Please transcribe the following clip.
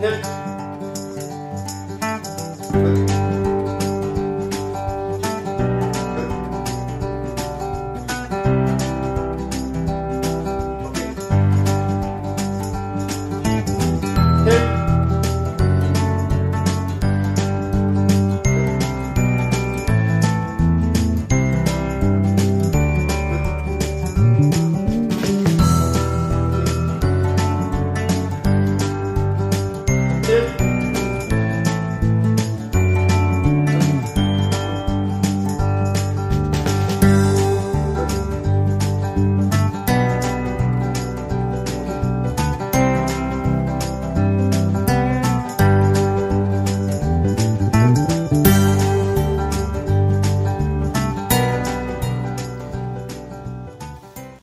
Good.